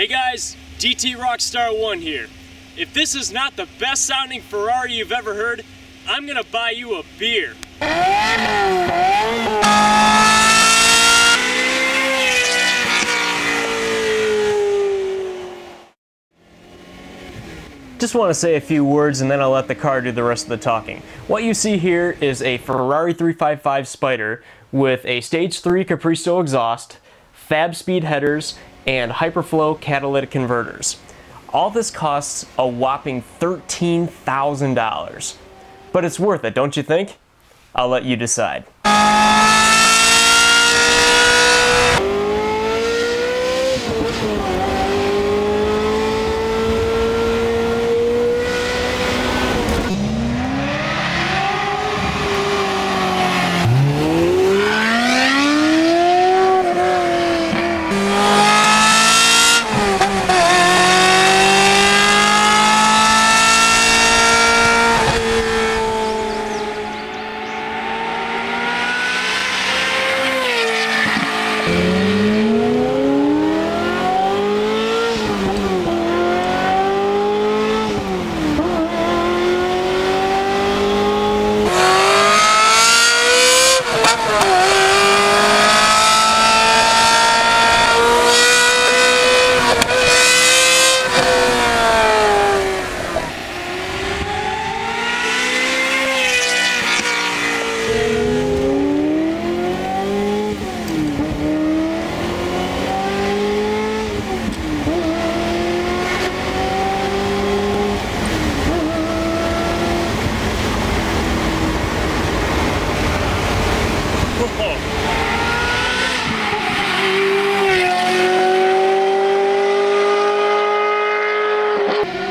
Hey guys, DT Rockstar 1 here. If this is not the best sounding Ferrari you've ever heard, I'm gonna buy you a beer. Just want to say a few words and then I'll let the car do the rest of the talking. What you see here is a Ferrari 355 Spider with a stage 3 Capristo exhaust, Fabspeed headers, and hyperflow catalytic converters. All this costs a whopping $13,000. But it's worth it, don't you think? I'll let you decide. Thank you.